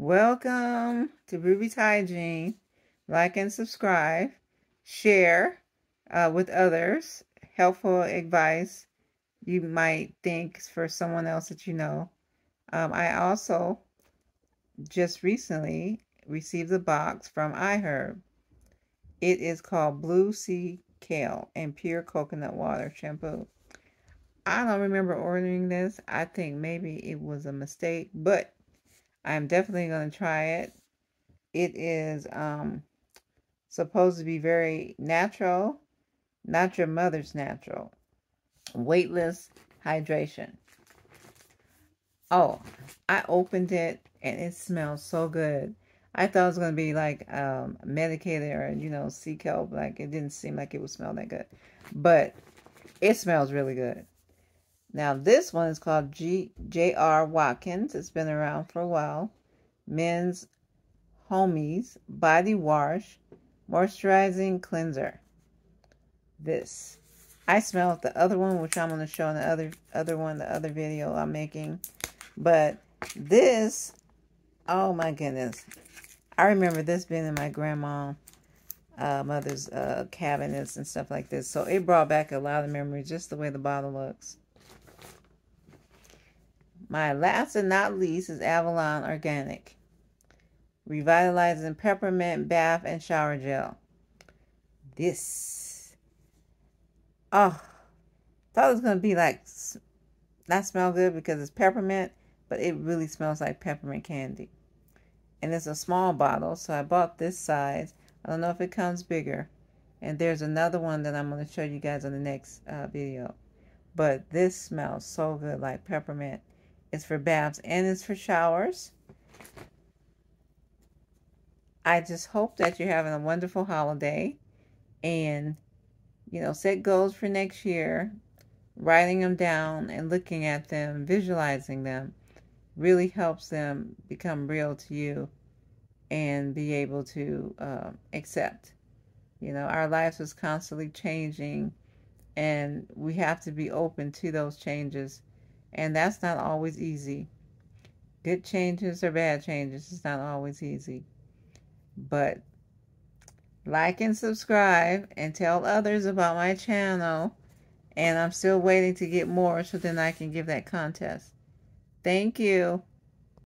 Welcome to Ruby's Hygiene. Like and subscribe. Share uh, with others. Helpful advice you might think for someone else that you know. Um, I also just recently received a box from iHerb. It is called Blue Sea Kale and Pure Coconut Water Shampoo. I don't remember ordering this. I think maybe it was a mistake, but I'm definitely going to try it. It is um, supposed to be very natural, not your mother's natural. Weightless hydration. Oh, I opened it and it smells so good. I thought it was going to be like um, medicated or, you know, sea kelp. Like it didn't seem like it would smell that good. But it smells really good. Now, this one is called G J.R. Watkins. It's been around for a while. Men's Homies Body Wash Moisturizing Cleanser. This. I smelled the other one, which I'm going to show in the other, other one, the other video I'm making. But this, oh my goodness. I remember this being in my grandma uh, mother's uh, cabinets and stuff like this. So it brought back a lot of memories, just the way the bottle looks. My last and not least is Avalon Organic. Revitalizing Peppermint Bath and Shower Gel. This. Oh. Thought it was going to be like, not smell good because it's peppermint, but it really smells like peppermint candy. And it's a small bottle, so I bought this size. I don't know if it comes bigger. And there's another one that I'm going to show you guys in the next uh, video. But this smells so good like peppermint. It's for baths and it's for showers. I just hope that you're having a wonderful holiday and, you know, set goals for next year. Writing them down and looking at them, visualizing them really helps them become real to you and be able to uh, accept. You know, our lives is constantly changing and we have to be open to those changes and that's not always easy. Good changes or bad changes it's not always easy. But like and subscribe and tell others about my channel. And I'm still waiting to get more so then I can give that contest. Thank you.